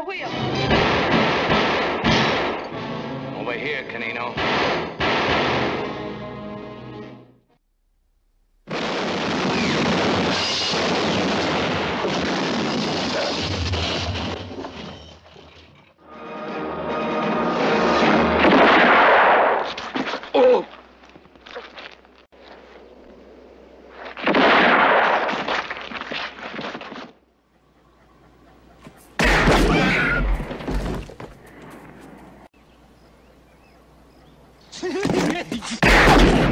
the wheel. Over here, Canino. Ha ha ha ha!